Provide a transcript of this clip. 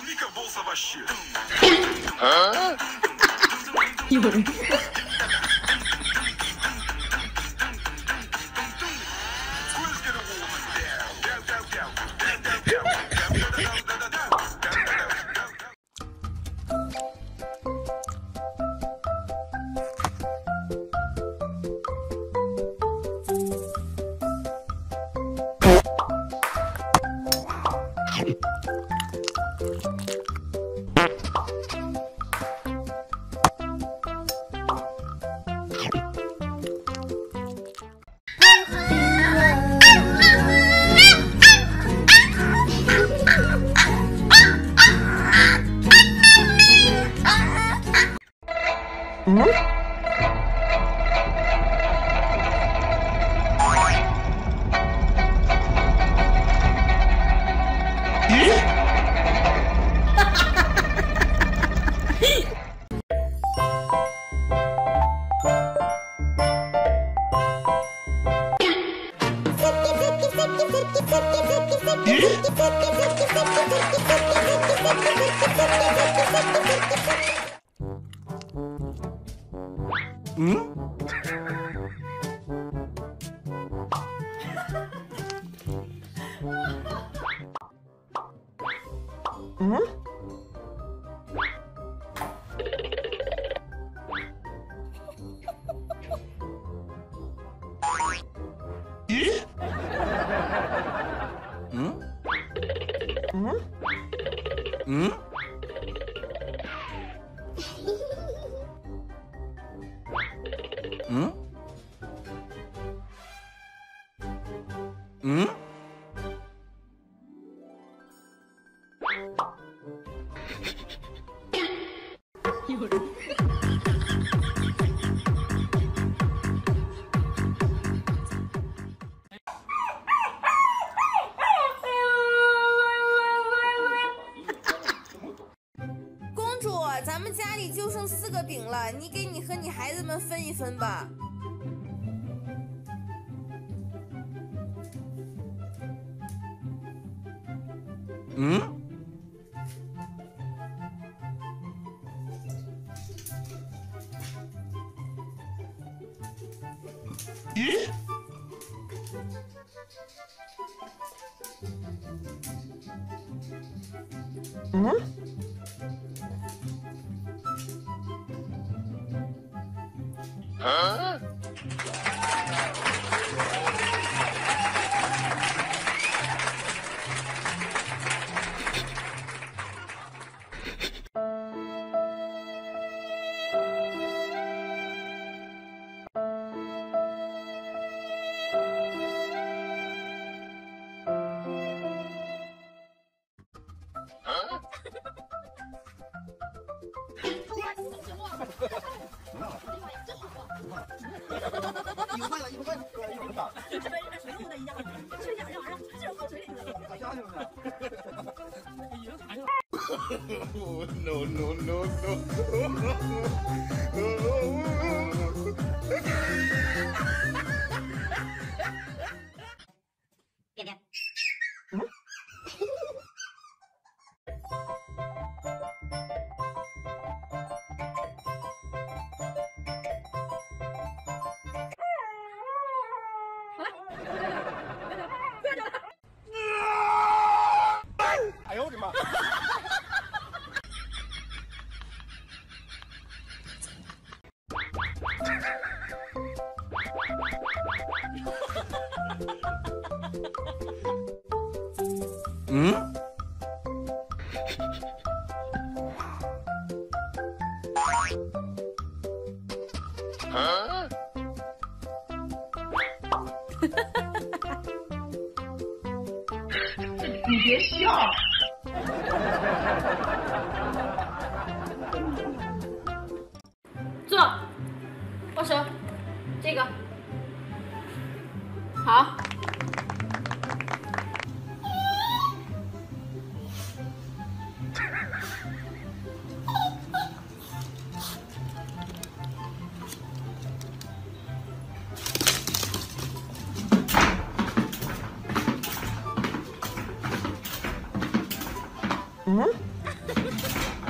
Aplica a bolsa baixinha. Hã? Hmm? 응? 응? 응? 응? 이거를 咱们家里就剩四个饼了，你给你和你孩子们分一分吧。嗯？咦？嗯 Ha ha ha! 一会儿坏了，一会了，一会儿咋？这样，这玩意，这样，这玩意儿，这样，放水里了。咋下去了？哎呀，哎呀！No no no no！嗯？嗯？你别笑！好。嗯。